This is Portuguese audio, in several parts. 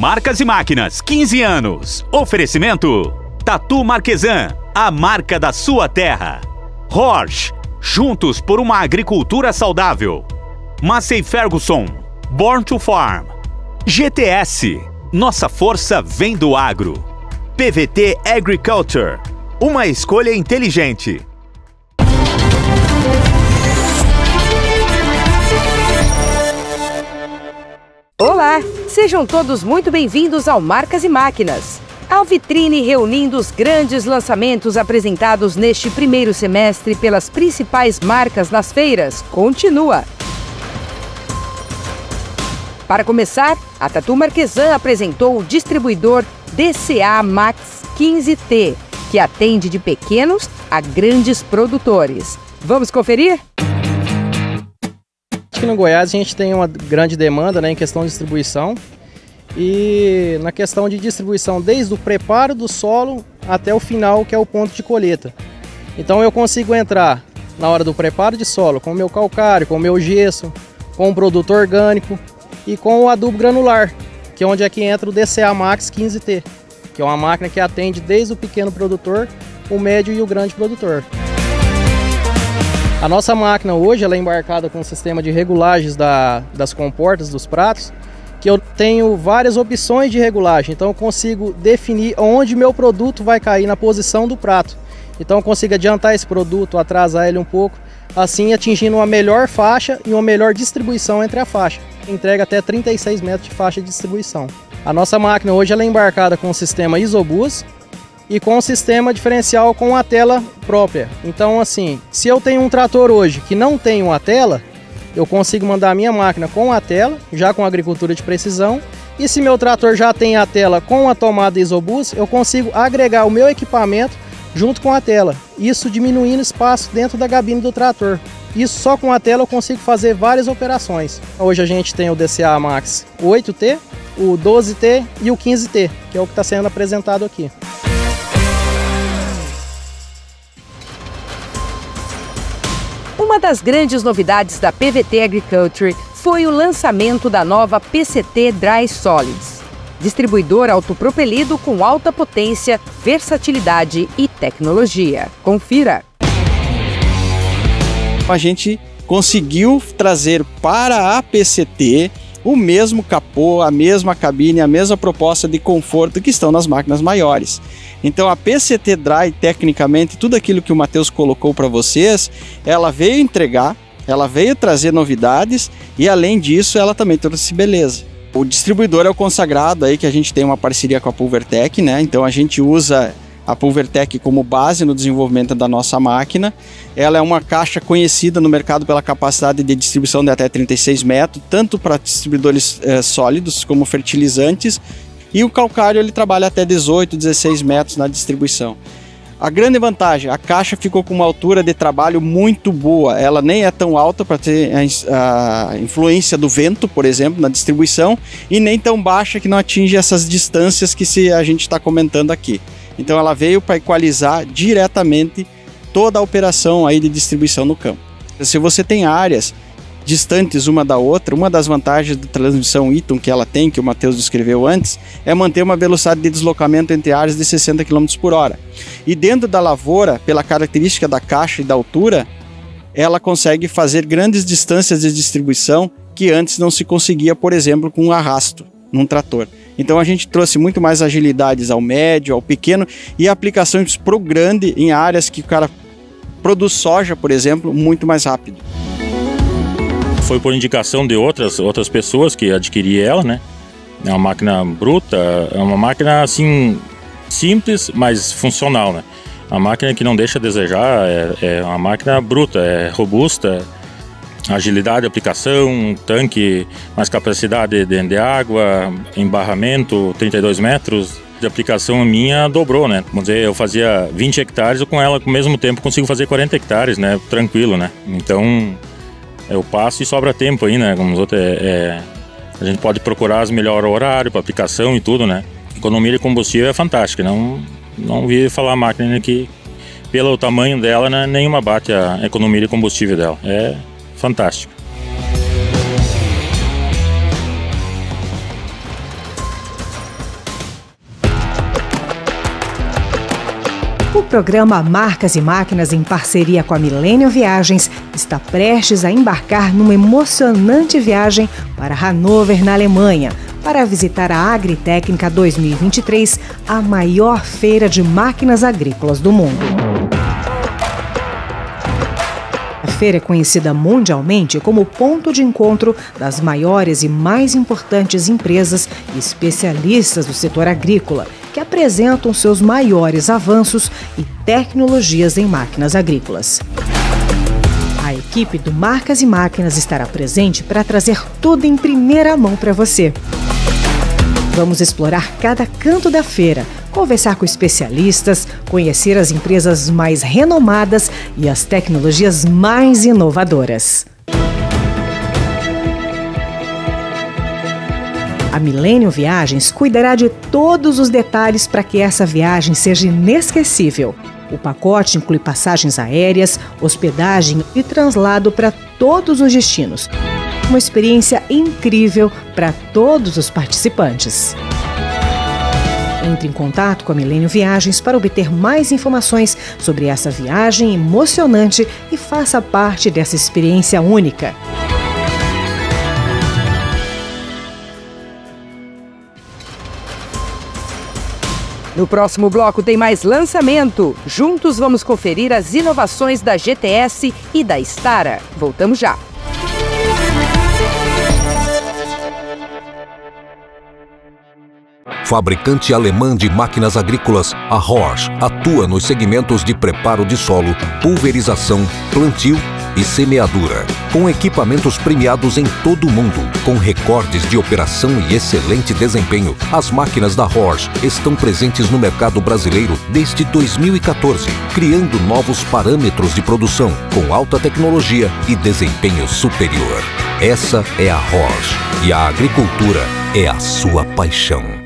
Marcas e Máquinas, 15 anos. Oferecimento: Tatu Marquesan, a marca da sua terra. Horsch, juntos por uma agricultura saudável. Massey Ferguson, Born to Farm. GTS, nossa força vem do agro. PVT Agriculture, uma escolha inteligente. Olá, sejam todos muito bem-vindos ao Marcas e Máquinas. A vitrine reunindo os grandes lançamentos apresentados neste primeiro semestre pelas principais marcas nas feiras continua. Para começar, a Tatu Marquesan apresentou o distribuidor DCA Max 15T, que atende de pequenos a grandes produtores. Vamos conferir? Aqui no Goiás a gente tem uma grande demanda né, em questão de distribuição e na questão de distribuição desde o preparo do solo até o final que é o ponto de colheita. Então eu consigo entrar na hora do preparo de solo com o meu calcário, com o meu gesso, com o produto orgânico e com o adubo granular, que é onde é que entra o DCA Max 15T, que é uma máquina que atende desde o pequeno produtor, o médio e o grande produtor. A nossa máquina hoje ela é embarcada com um sistema de regulagens da, das comportas dos pratos, que eu tenho várias opções de regulagem, então eu consigo definir onde meu produto vai cair na posição do prato. Então eu consigo adiantar esse produto, atrasar ele um pouco, assim atingindo uma melhor faixa e uma melhor distribuição entre a faixa. Entrega até 36 metros de faixa de distribuição. A nossa máquina hoje ela é embarcada com o sistema Isobus, e com o sistema diferencial com a tela própria. Então, assim, se eu tenho um trator hoje que não tem uma tela, eu consigo mandar a minha máquina com a tela, já com agricultura de precisão. E se meu trator já tem a tela com a tomada Isobus, eu consigo agregar o meu equipamento junto com a tela. Isso diminuindo espaço dentro da gabine do trator. Isso só com a tela eu consigo fazer várias operações. Hoje a gente tem o DCA Max 8T, o 12T e o 15T, que é o que está sendo apresentado aqui. Uma das grandes novidades da PVT Agriculture foi o lançamento da nova PCT Dry Solids, distribuidor autopropelido com alta potência, versatilidade e tecnologia. Confira. A gente conseguiu trazer para a PCT o mesmo capô, a mesma cabine, a mesma proposta de conforto que estão nas máquinas maiores. Então a PCT Dry, tecnicamente, tudo aquilo que o Matheus colocou para vocês, ela veio entregar, ela veio trazer novidades e além disso ela também trouxe beleza. O distribuidor é o consagrado aí que a gente tem uma parceria com a Pulvertec, né? Então a gente usa a Pulvertec como base no desenvolvimento da nossa máquina. Ela é uma caixa conhecida no mercado pela capacidade de distribuição de até 36 metros, tanto para distribuidores é, sólidos como fertilizantes, e o calcário ele trabalha até 18, 16 metros na distribuição. A grande vantagem, a caixa ficou com uma altura de trabalho muito boa. Ela nem é tão alta para ter a, influência do vento, por exemplo, na distribuição, e nem tão baixa que não atinge essas distâncias que se a gente está comentando aqui. Então ela veio para equalizar diretamente toda a operação aí de distribuição no campo. Se você tem áreas distantes uma da outra, uma das vantagens da transmissão Eaton que ela tem, que o Matheus descreveu antes, é manter uma velocidade de deslocamento entre áreas de 60 km por hora. E dentro da lavoura, pela característica da caixa e da altura, ela consegue fazer grandes distâncias de distribuição que antes não se conseguia, por exemplo, com um arrasto num trator. Então a gente trouxe muito mais agilidades ao médio, ao pequeno e aplicações pro grande em áreas que o cara produz soja, por exemplo, muito mais rápido foi por indicação de outras, outras pessoas que adquiri ela, né? É uma máquina bruta, é uma máquina assim simples, mas funcional, né? Uma máquina que não deixa a desejar, é, é uma máquina bruta, é robusta, agilidade de aplicação, tanque, mais capacidade de, de água, embarramento, 32 metros, de aplicação minha dobrou, né? Vamos dizer, eu fazia 20 hectares, com ela, ao mesmo tempo, consigo fazer 40 hectares, né? Tranquilo, né? Então, eu passo e sobra tempo aí, né? Como os outros, é, é, a gente pode procurar os melhores horários para aplicação e tudo, né? Economia de combustível é fantástica. Não, não vi falar máquina que, pelo tamanho dela, né, nenhuma bate a economia de combustível dela. É fantástico. O programa Marcas e Máquinas, em parceria com a Millennium Viagens, está prestes a embarcar numa emocionante viagem para Hanover, na Alemanha, para visitar a Agritécnica 2023, a maior feira de máquinas agrícolas do mundo. Feira é conhecida mundialmente como ponto de encontro das maiores e mais importantes empresas e especialistas do setor agrícola que apresentam seus maiores avanços e tecnologias em máquinas agrícolas. A equipe do Marcas e Máquinas estará presente para trazer tudo em primeira mão para você. Vamos explorar cada canto da feira, conversar com especialistas, conhecer as empresas mais renomadas e as tecnologias mais inovadoras. A Millennium Viagens cuidará de todos os detalhes para que essa viagem seja inesquecível. O pacote inclui passagens aéreas, hospedagem e translado para todos os destinos. Uma experiência incrível para todos os participantes. Entre em contato com a Milênio Viagens para obter mais informações sobre essa viagem emocionante e faça parte dessa experiência única. No próximo bloco tem mais lançamento. Juntos vamos conferir as inovações da GTS e da Stara. Voltamos já. Fabricante alemã de máquinas agrícolas, a Horsch atua nos segmentos de preparo de solo, pulverização, plantio e semeadura, com equipamentos premiados em todo o mundo, com recordes de operação e excelente desempenho. As máquinas da Horsch estão presentes no mercado brasileiro desde 2014, criando novos parâmetros de produção com alta tecnologia e desempenho superior. Essa é a Horsch e a agricultura é a sua paixão.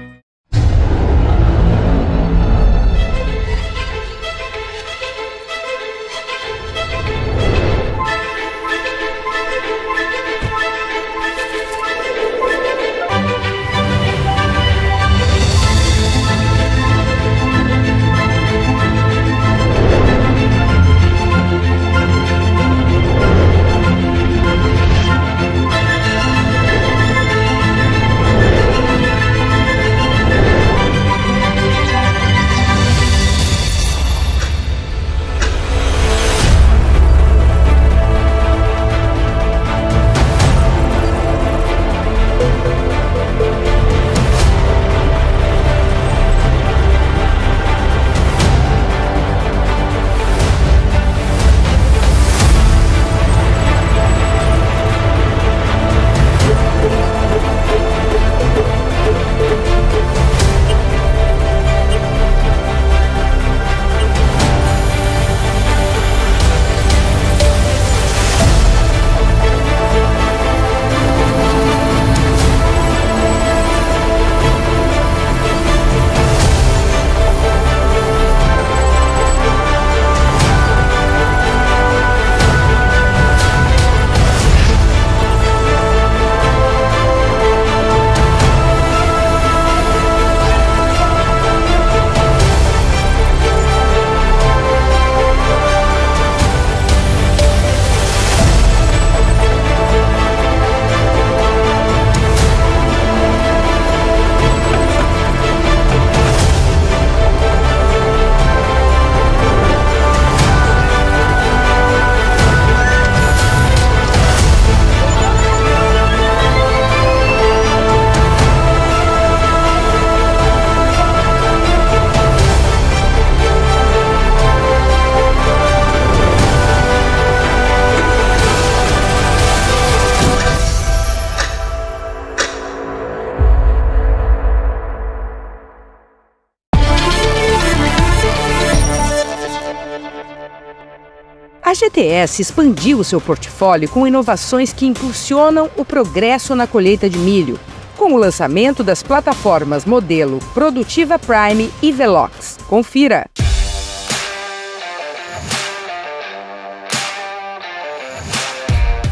A GTS expandiu seu portfólio com inovações que impulsionam o progresso na colheita de milho, com o lançamento das plataformas modelo Produtiva Prime e Velox. Confira!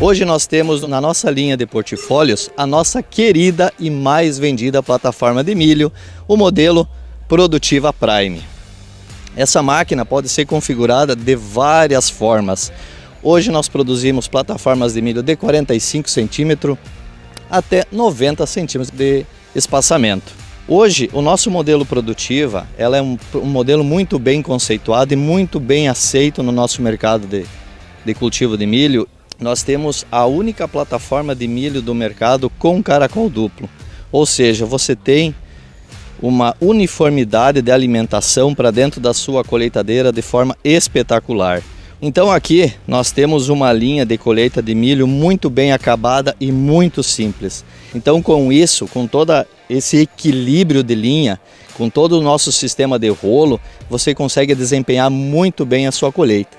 Hoje nós temos na nossa linha de portfólios a nossa querida e mais vendida plataforma de milho, o modelo Produtiva Prime. Essa máquina pode ser configurada de várias formas. Hoje nós produzimos plataformas de milho de 45 centímetros até 90 centímetros de espaçamento. Hoje, o nosso modelo produtivo ela é um, um, modelo muito bem conceituado e muito bem aceito no nosso mercado de, de cultivo de milho. Nós temos a única plataforma de milho do mercado com caracol duplo. Ou seja, você tem uma uniformidade de alimentação para dentro da sua colheitadeira de forma espetacular. Então aqui nós temos uma linha de colheita de milho muito bem acabada e muito simples. Então com isso, com todo esse equilíbrio de linha, com todo o nosso sistema de rolo, você consegue desempenhar muito bem a sua colheita.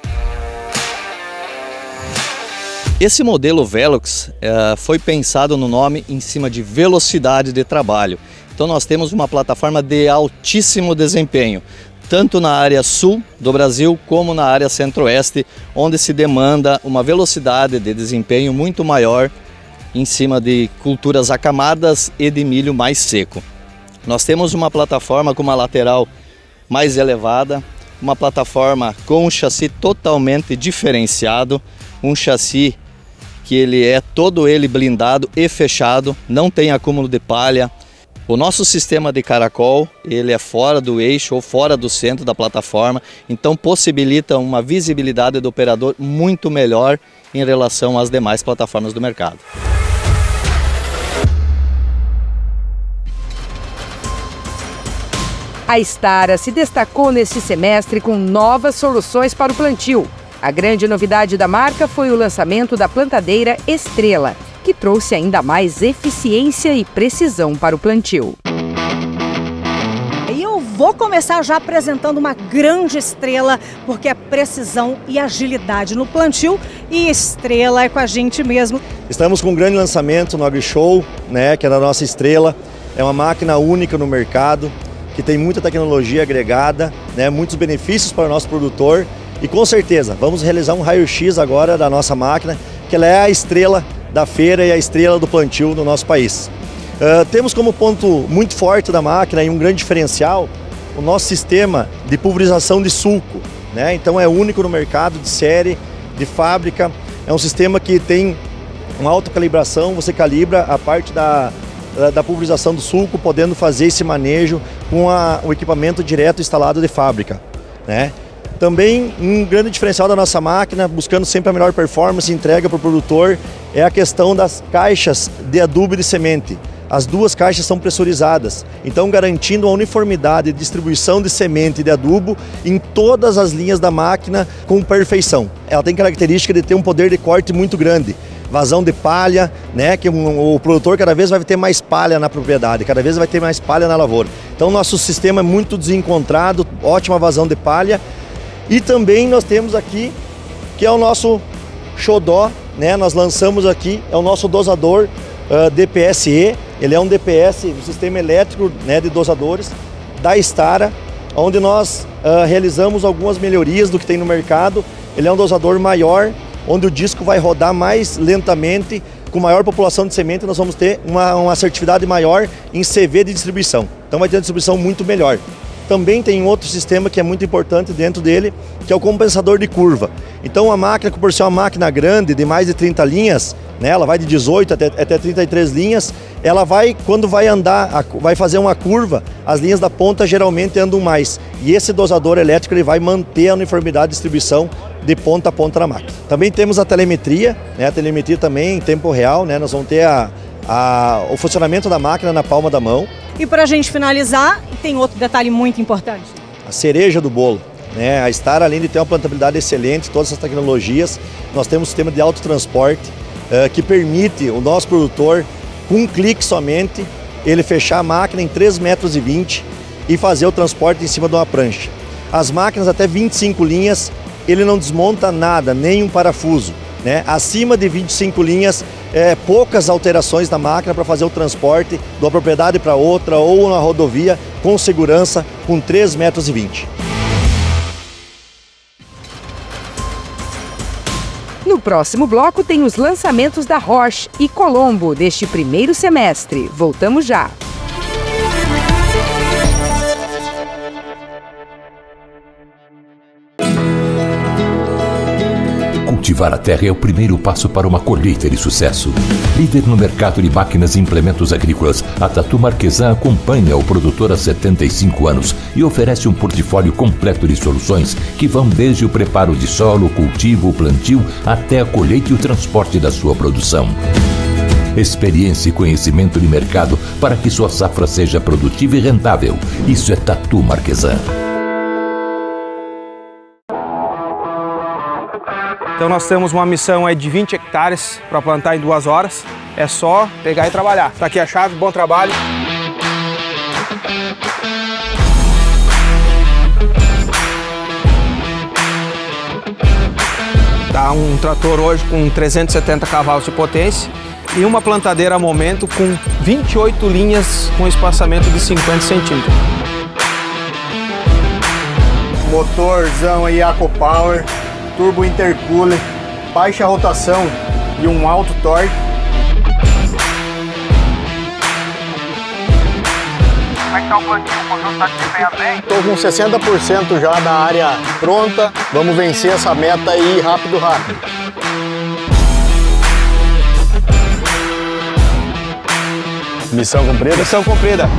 Esse modelo Velox uh, foi pensado no nome em cima de velocidade de trabalho. Então nós temos uma plataforma de altíssimo desempenho, tanto na área sul do Brasil como na área centro-oeste, onde se demanda uma velocidade de desempenho muito maior em cima de culturas acamadas e de milho mais seco. Nós temos uma plataforma com uma lateral mais elevada, uma plataforma com um chassi totalmente diferenciado, um chassi que ele é todo ele blindado e fechado, não tem acúmulo de palha, o nosso sistema de caracol, ele é fora do eixo ou fora do centro da plataforma, então possibilita uma visibilidade do operador muito melhor em relação às demais plataformas do mercado. A Stara se destacou neste semestre com novas soluções para o plantio. A grande novidade da marca foi o lançamento da plantadeira Estrela, que trouxe ainda mais eficiência e precisão para o plantio. E eu vou começar já apresentando uma grande estrela, porque é precisão e agilidade no plantio e estrela é com a gente mesmo. Estamos com um grande lançamento no AgriShow, né, que é da nossa estrela. É uma máquina única no mercado, que tem muita tecnologia agregada, né, muitos benefícios para o nosso produtor. E com certeza, vamos realizar um raio-x agora da nossa máquina, que ela é a estrela da feira e a estrela do plantio no nosso país. Uh, temos como ponto muito forte da máquina e um grande diferencial o nosso sistema de pulverização de sulco. Né? Então é único no mercado, de série, de fábrica. É um sistema que tem uma alta calibração, você calibra a parte da, da pulverização do sulco, podendo fazer esse manejo com a, o equipamento direto instalado de fábrica. Né? Também um grande diferencial da nossa máquina, buscando sempre a melhor performance entrega para o produtor, é a questão das caixas de adubo e de semente. As duas caixas são pressurizadas, então garantindo a uniformidade de distribuição de semente e de adubo em todas as linhas da máquina com perfeição. Ela tem característica de ter um poder de corte muito grande, vazão de palha, né? Que o produtor cada vez vai ter mais palha na propriedade, cada vez vai ter mais palha na lavoura. Então nosso sistema é muito desencontrado, ótima vazão de palha e também nós temos aqui, que é o nosso xodó, né? Nós lançamos aqui, é o nosso dosador uh, DPSE. Ele é um DPS, um sistema elétrico né, de dosadores da Stara, onde nós uh, realizamos algumas melhorias do que tem no mercado. Ele é um dosador maior, onde o disco vai rodar mais lentamente, com maior população de semente, nós vamos ter uma, uma assertividade maior em CV de distribuição. Então vai ter uma distribuição muito melhor. Também tem outro sistema que é muito importante dentro dele, que é o compensador de curva. Então a máquina, por ser uma máquina grande, de mais de 30 linhas, né, ela vai de 18 até, até 33 linhas, ela vai, quando vai andar, vai fazer uma curva, as linhas da ponta geralmente andam mais. E esse dosador elétrico ele vai manter a uniformidade de distribuição de ponta a ponta da máquina. Também temos a telemetria, né, a telemetria também em tempo real, né, nós vamos ter a, a, o funcionamento da máquina na palma da mão. E para a gente finalizar, tem outro detalhe muito importante. A cereja do bolo. Né? A Star, além de ter uma plantabilidade excelente, todas essas tecnologias, nós temos um sistema de autotransporte uh, que permite o nosso produtor, com um clique somente, ele fechar a máquina em 3,20 metros e, e fazer o transporte em cima de uma prancha. As máquinas até 25 linhas, ele não desmonta nada, nem um parafuso. Né? Acima de 25 linhas, é, poucas alterações na máquina para fazer o transporte de uma propriedade para outra ou na rodovia com segurança com 3,20 metros. No próximo bloco tem os lançamentos da Roche e Colombo deste primeiro semestre. Voltamos já. Cultivar a terra é o primeiro passo para uma colheita de sucesso. Líder no mercado de máquinas e implementos agrícolas, a Tatu Marquesan acompanha o produtor há 75 anos e oferece um portfólio completo de soluções que vão desde o preparo de solo, cultivo, plantio, até a colheita e o transporte da sua produção experiência e conhecimento de mercado para que sua safra seja produtiva e rentável. Isso é Tatu Marquesan. Então nós temos uma missão aí de 20 hectares para plantar em duas horas. É só pegar e trabalhar. Tá aqui a chave, bom trabalho. Tá um trator hoje com 370 cavalos de potência e uma plantadeira a momento com 28 linhas com espaçamento de 50 centímetros. Motorzão aí AcoPower, turbo intercooler, baixa rotação e um alto torque. Tá tá? Estou com 60% já da área pronta. Vamos vencer essa meta aí rápido, rápido. Missão cumprida? Missão cumprida.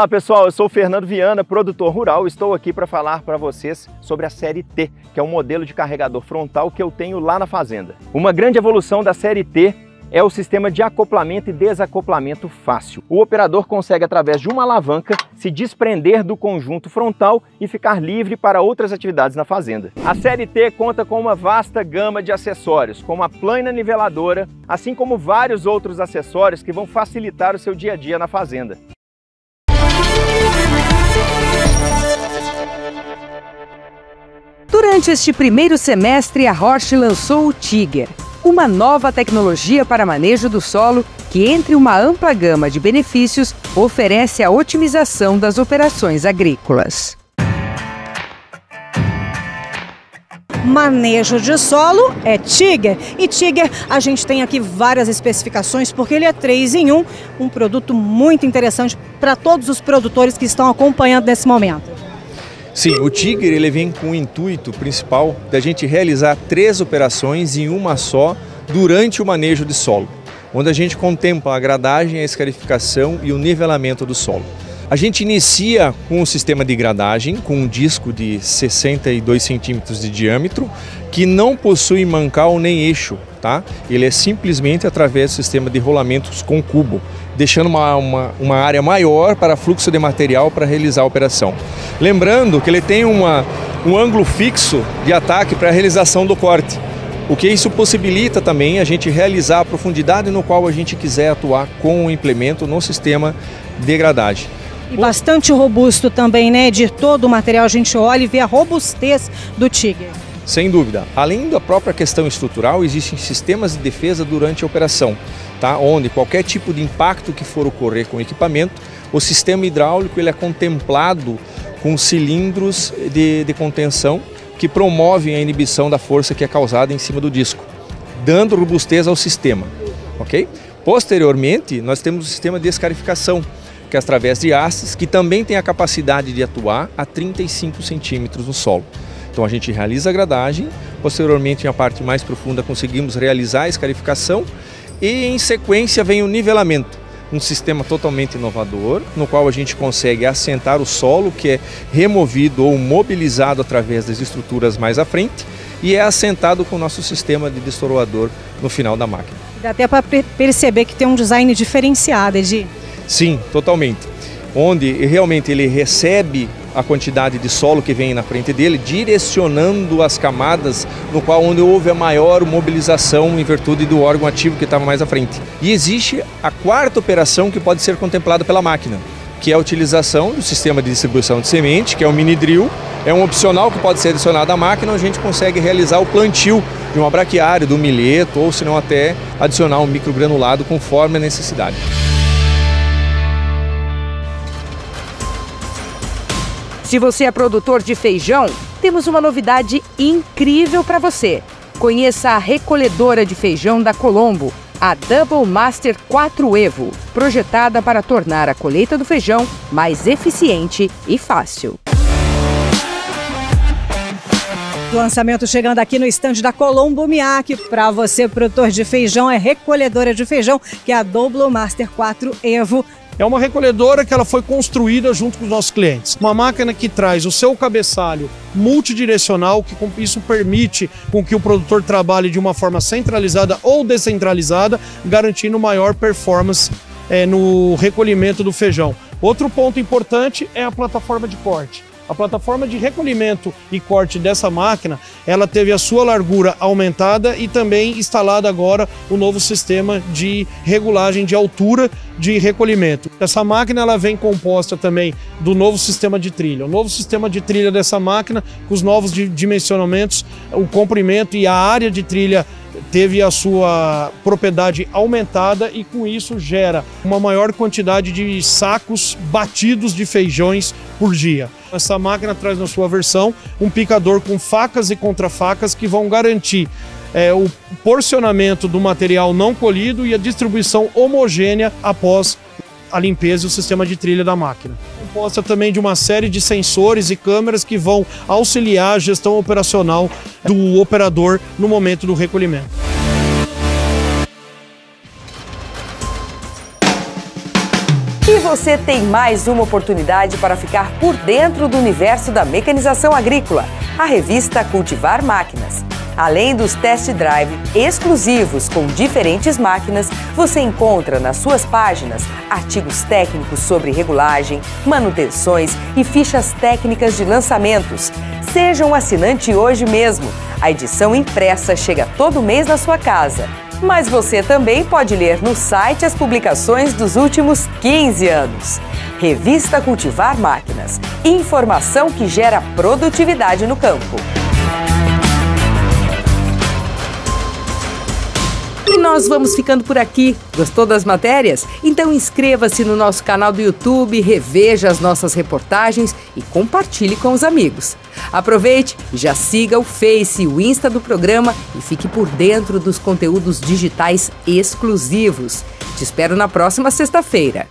Olá pessoal, eu sou o Fernando Viana, produtor rural. Estou aqui para falar para vocês sobre a série T, que é um modelo de carregador frontal que eu tenho lá na fazenda. Uma grande evolução da série T é o sistema de acoplamento e desacoplamento fácil. O operador consegue, através de uma alavanca, se desprender do conjunto frontal e ficar livre para outras atividades na fazenda. A série T conta com uma vasta gama de acessórios, como a plana niveladora, assim como vários outros acessórios que vão facilitar o seu dia a dia na fazenda. Durante este primeiro semestre, a Roche lançou o Tiger, uma nova tecnologia para manejo do solo que, entre uma ampla gama de benefícios, oferece a otimização das operações agrícolas. manejo de solo é Tiger. E Tiger, a gente tem aqui várias especificações porque ele é 3 em 1, um produto muito interessante para todos os produtores que estão acompanhando nesse momento. Sim, o Tiger ele vem com o intuito principal da gente realizar três operações em uma só durante o manejo de solo, onde a gente contempla a gradagem, a escarificação e o nivelamento do solo. A gente inicia com o sistema de gradagem, com um disco de 62 centímetros de diâmetro, que não possui mancal nem eixo, tá? Ele é simplesmente através do sistema de rolamentos com cubo, deixando uma, uma, uma área maior para fluxo de material para realizar a operação. Lembrando que ele tem uma, um ângulo fixo de ataque para a realização do corte. O que isso possibilita também a gente realizar a profundidade no qual a gente quiser atuar com o implemento no sistema de gradagem. E bastante robusto também, né? De todo o material a gente olha e vê a robustez do Tiger. Sem dúvida. Além da própria questão estrutural, existem sistemas de defesa durante a operação, tá? onde qualquer tipo de impacto que for ocorrer com o equipamento, o sistema hidráulico ele é contemplado com cilindros de, de contenção que promovem a inibição da força que é causada em cima do disco, dando robustez ao sistema. ok? Posteriormente, nós temos o sistema de escarificação, que é através de hastes, que também tem a capacidade de atuar a 35 centímetros no solo. Então a gente realiza a gradagem, posteriormente, em a parte mais profunda, conseguimos realizar a escarificação e, em sequência, vem o nivelamento. Um sistema totalmente inovador, no qual a gente consegue assentar o solo, que é removido ou mobilizado através das estruturas mais à frente, e é assentado com o nosso sistema de destoroador no final da máquina. Dá até para perceber que tem um design diferenciado, Edi. Sim, totalmente. Onde realmente ele recebe a quantidade de solo que vem na frente dele, direcionando as camadas no qual onde houve a maior mobilização em virtude do órgão ativo que estava mais à frente. E existe a quarta operação que pode ser contemplada pela máquina, que é a utilização do sistema de distribuição de semente, que é o mini drill. É um opcional que pode ser adicionado à máquina, onde a gente consegue realizar o plantio de uma braquiária, do milheto, ou se não até adicionar um microgranulado conforme a necessidade. Se você é produtor de feijão, temos uma novidade incrível para você. Conheça a recolhedora de feijão da Colombo, a Double Master 4 Evo, projetada para tornar a colheita do feijão mais eficiente e fácil. Lançamento chegando aqui no estande da Colombo Miak. Para você, produtor de feijão, é recolhedora de feijão, que é a Double Master 4 Evo. É uma recolhedora que ela foi construída junto com os nossos clientes. Uma máquina que traz o seu cabeçalho multidirecional, que isso permite com que o produtor trabalhe de uma forma centralizada ou descentralizada, garantindo maior performance é, no recolhimento do feijão. Outro ponto importante é a plataforma de corte. A plataforma de recolhimento e corte dessa máquina, ela teve a sua largura aumentada e também instalada agora o novo sistema de regulagem de altura de recolhimento. Essa máquina ela vem composta também do novo sistema de trilha. O novo sistema de trilha dessa máquina, com os novos dimensionamentos, o comprimento e a área de trilha teve a sua propriedade aumentada e com isso gera uma maior quantidade de sacos batidos de feijões por dia. Essa máquina traz na sua versão um picador com facas e contrafacas que vão garantir é, o porcionamento do material não colhido e a distribuição homogênea após a limpeza e o sistema de trilha da máquina. Composta também de uma série de sensores e câmeras que vão auxiliar a gestão operacional do operador no momento do recolhimento. E você tem mais uma oportunidade para ficar por dentro do universo da mecanização agrícola, a revista Cultivar Máquinas. Além dos test drive exclusivos com diferentes máquinas, você encontra nas suas páginas artigos técnicos sobre regulagem, manutenções e fichas técnicas de lançamentos. Seja um assinante hoje mesmo. A edição impressa chega todo mês na sua casa. Mas você também pode ler no site as publicações dos últimos 15 anos. Revista Cultivar Máquinas. Informação que gera produtividade no campo. E nós vamos ficando por aqui. Gostou das matérias? Então inscreva-se no nosso canal do YouTube, reveja as nossas reportagens e compartilhe com os amigos. Aproveite já siga o Face e o Insta do programa e fique por dentro dos conteúdos digitais exclusivos. Te espero na próxima sexta-feira.